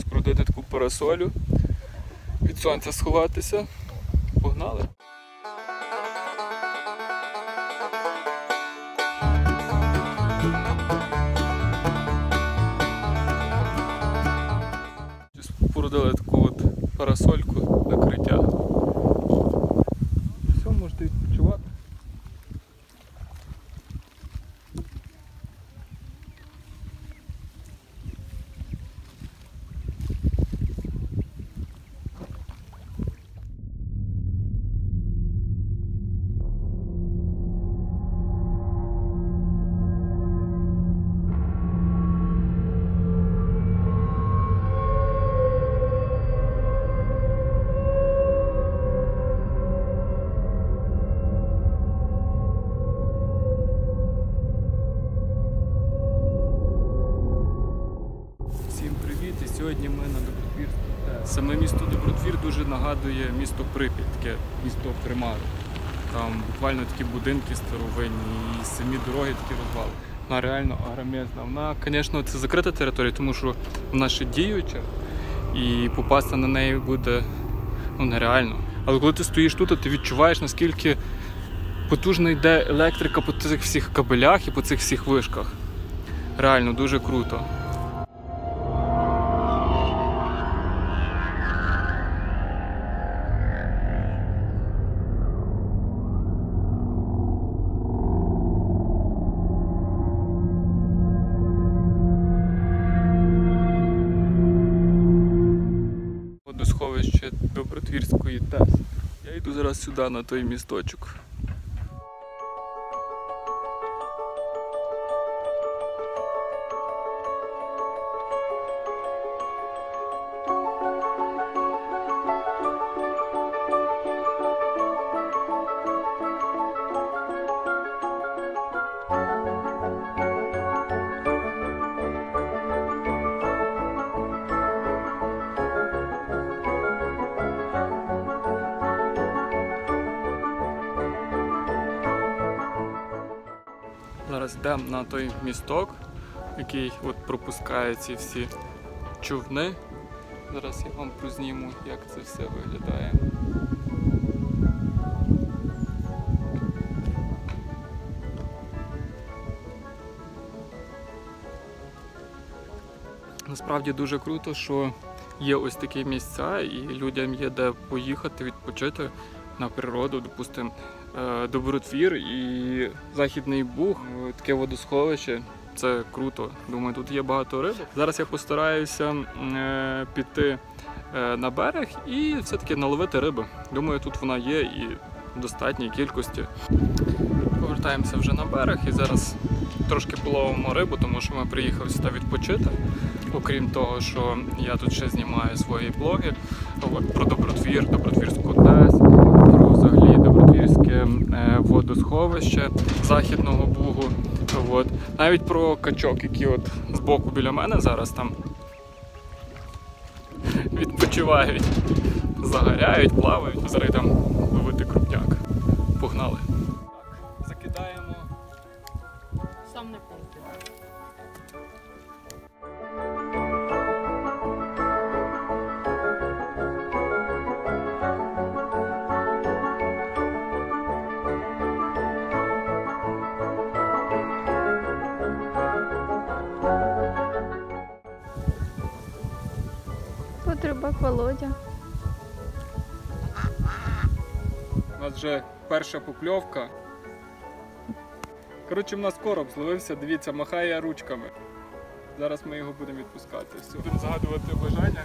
скрутити таку парасолю, від сонця сховатися. Погнали. Сьогодні ми на Добротвірську ТЕС. Саме місто Добротвір дуже нагадує місто Прип'ять, таке місто Примару. Там буквально такі будинки старовинні і самі дороги такі розвали. Вона реально агромезна. Вона, звісно, це закрита територія, тому що вона ще діюча, і попасти на неї буде ну, нереально. Але коли ти стоїш тут, ти відчуваєш, наскільки потужно йде електрика по цих всіх кабелях і по цих всіх вишках. Реально дуже круто. Добротвірської ТЕС. Я йду зараз сюди, на той місточок. Зараз йдемо на той місток, який от пропускає ці всі човни. Зараз я вам позніму, як це все виглядає. Насправді дуже круто, що є ось такі місця, і людям є де поїхати відпочити на природу, допустимо, Добротвір і Західний Буг, е, таке водосховище. Це круто. Думаю, тут є багато риби. Зараз я постараюся е, піти е, на берег і все-таки наловити риби. Думаю, тут вона є і в достатній кількості. Повертаємося вже на берег і зараз трошки половимо рибу, тому що ми приїхали сюди відпочити. Окрім того, що я тут ще знімаю свої блоги про Добротвір, Добротвірську ТЕС, про взагалі Добротвірське е, водосховище Західного Бугу. От. Навіть про качок, які от збоку біля мене зараз там відпочивають, загоряють, плавають. Зараз там ловити крупняк. Рибак Володя. У нас вже перша покльовка. Коротше, в нас короб зловився, дивіться, махає ручками. Зараз ми його будемо відпускати. Все. Будемо загадувати бажання.